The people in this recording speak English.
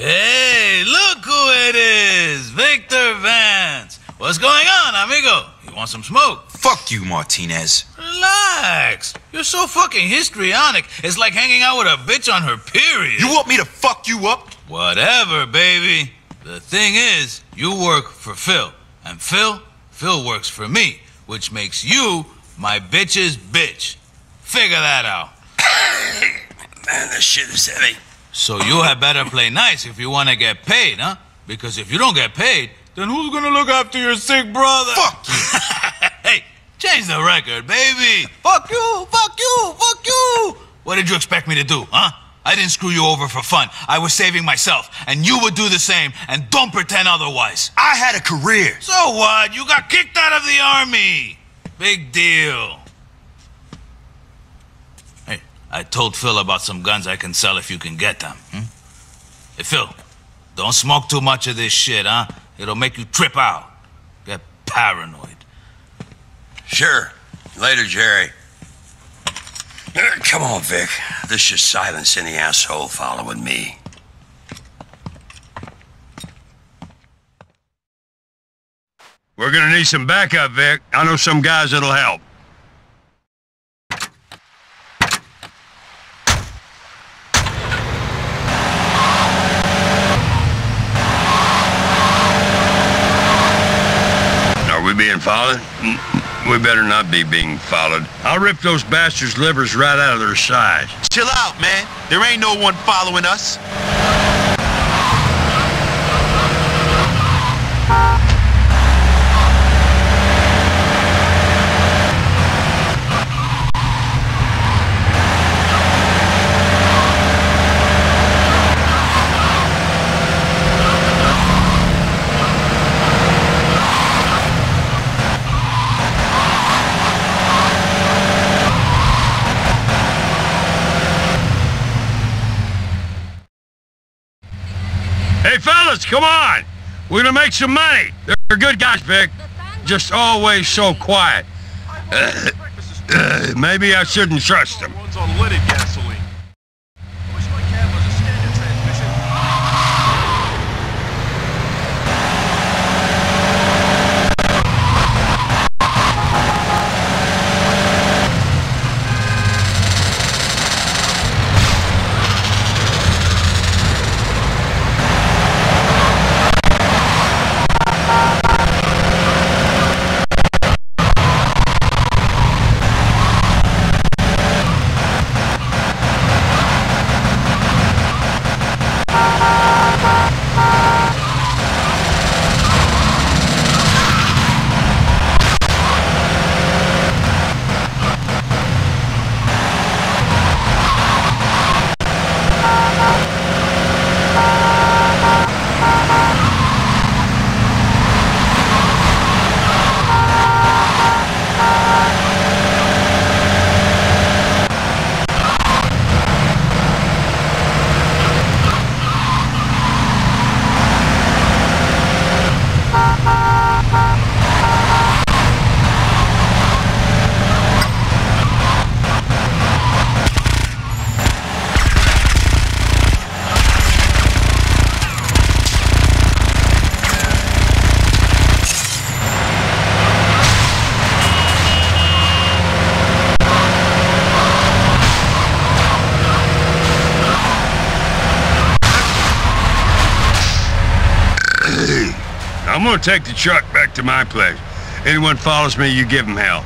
Hey, look who it is! Victor Vance! What's going on, amigo? You want some smoke? Fuck you, Martinez. Relax. You're so fucking histrionic. It's like hanging out with a bitch on her period. You want me to fuck you up? Whatever, baby. The thing is, you work for Phil. And Phil, Phil works for me, which makes you my bitch's bitch. Figure that out. Man, this shit is heavy. So you had better play nice if you want to get paid, huh? Because if you don't get paid, then who's gonna look after your sick brother? Fuck you. hey, change the record, baby. Fuck you, fuck you, fuck you. What did you expect me to do, huh? I didn't screw you over for fun. I was saving myself, and you would do the same, and don't pretend otherwise. I had a career. So what? You got kicked out of the army. Big deal. Hey, I told Phil about some guns I can sell if you can get them. Hmm? Hey, Phil, don't smoke too much of this shit, huh? It'll make you trip out. Get paranoid. Sure. Later, Jerry. Come on, Vic. This should silence any asshole following me. We're gonna need some backup, Vic. I know some guys that'll help. Are we being followed? We better not be being followed. I'll rip those bastards' livers right out of their sides. Chill out, man. There ain't no one following us. Hey, fellas, come on! We're gonna make some money. They're good guys, Vic. Just always so quiet. Uh, uh, maybe I shouldn't trust them. you I'm gonna take the truck back to my place. Anyone follows me, you give them hell.